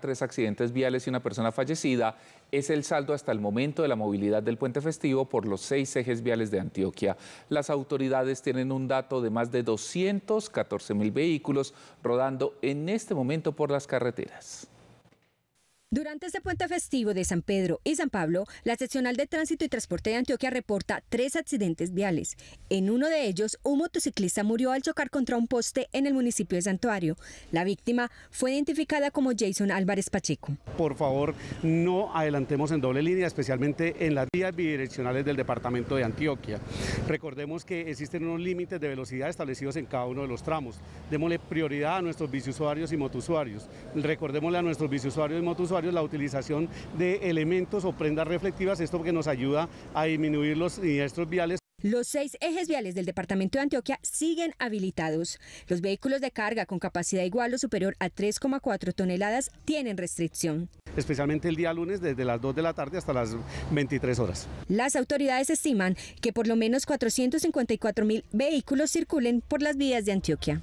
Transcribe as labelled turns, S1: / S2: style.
S1: tres accidentes viales y una persona fallecida, es el saldo hasta el momento de la movilidad del puente festivo por los seis ejes viales de Antioquia. Las autoridades tienen un dato de más de 214 mil vehículos rodando en este momento por las carreteras.
S2: Durante este puente festivo de San Pedro y San Pablo, la seccional de tránsito y transporte de Antioquia reporta tres accidentes viales. En uno de ellos, un motociclista murió al chocar contra un poste en el municipio de Santuario. La víctima fue identificada como Jason Álvarez Pacheco.
S3: Por favor, no adelantemos en doble línea, especialmente en las vías bidireccionales del departamento de Antioquia. Recordemos que existen unos límites de velocidad establecidos en cada uno de los tramos. Démosle prioridad a nuestros biciusuarios y motusuarios. Recordémosle a nuestros biciusuarios y motusuarios la utilización de elementos o prendas reflectivas, esto que nos ayuda a disminuir los siniestros viales.
S2: Los seis ejes viales del departamento de Antioquia siguen habilitados. Los vehículos de carga con capacidad igual o superior a 3,4 toneladas tienen restricción.
S3: Especialmente el día lunes desde las 2 de la tarde hasta las 23 horas.
S2: Las autoridades estiman que por lo menos 454 mil vehículos circulen por las vías de Antioquia.